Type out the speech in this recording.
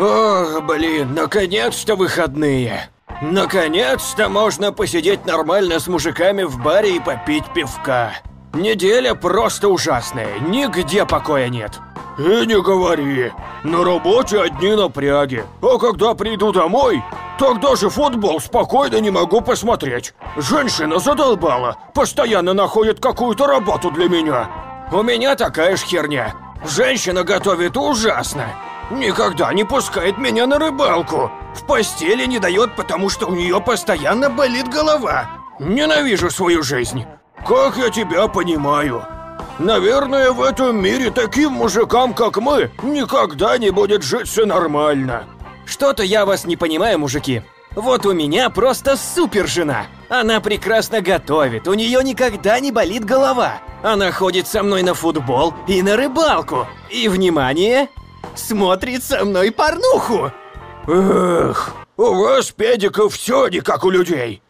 Ох, блин, наконец-то выходные. Наконец-то можно посидеть нормально с мужиками в баре и попить пивка. Неделя просто ужасная, нигде покоя нет. И не говори. На работе одни напряги. А когда приду домой, тогда же футбол спокойно не могу посмотреть. Женщина задолбала. Постоянно находит какую-то работу для меня. У меня такая ж херня. Женщина готовит ужасно. Никогда не пускает меня на рыбалку. В постели не дает, потому что у нее постоянно болит голова. Ненавижу свою жизнь. Как я тебя понимаю. Наверное, в этом мире таким мужикам, как мы, никогда не будет житься нормально. Что-то я вас не понимаю, мужики. Вот у меня просто супер жена. Она прекрасно готовит, у нее никогда не болит голова. Она ходит со мной на футбол и на рыбалку. И, внимание, смотрит со мной порнуху. Эх, у вас, педиков, все не как у людей.